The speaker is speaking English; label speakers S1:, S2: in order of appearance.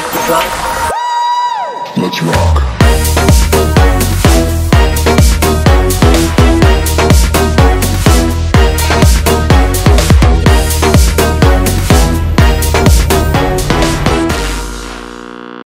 S1: make the drop.
S2: Let's rock.